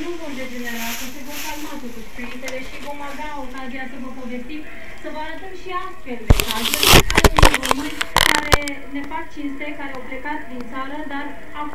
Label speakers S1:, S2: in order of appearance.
S1: Nu vor degenera, că se vor calma totuși spiritele și vom avea ocazia să vă povestim, să vă arătăm și astfel de cazuri ale unor români care ne fac cinste, care au plecat din țară, dar acum